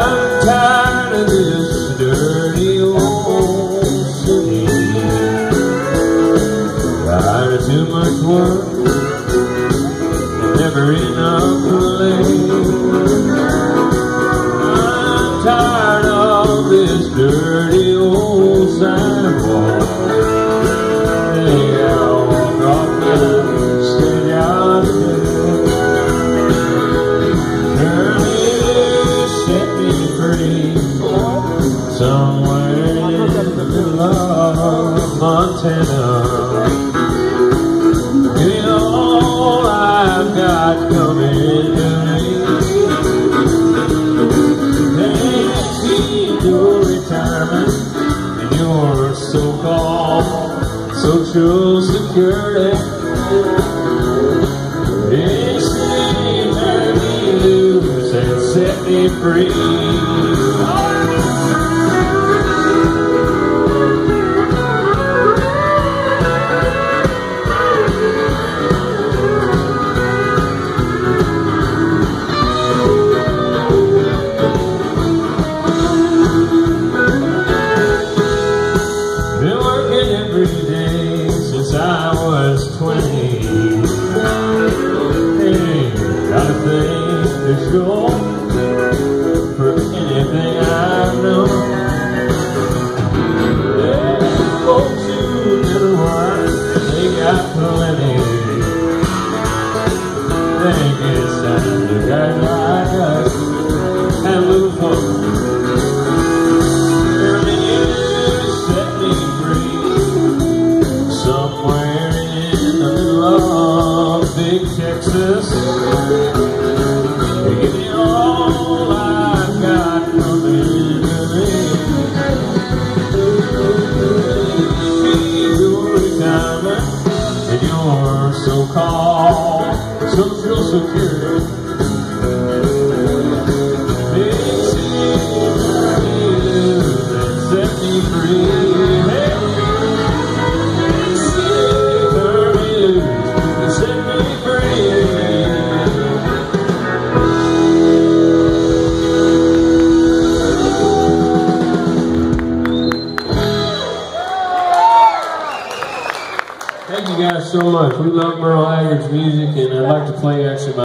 I'm tired of this dirty old city. Montana. You know all I've got coming to me. Thanks your retirement and your so-called social security. They say turn me loose and set me free. 20. Hey, got a thing to big Texas. Give me all I've got. Be your retirement and your so-called social security. Thank you guys so much. We love Merle Haggard's music, and I'd like to play actually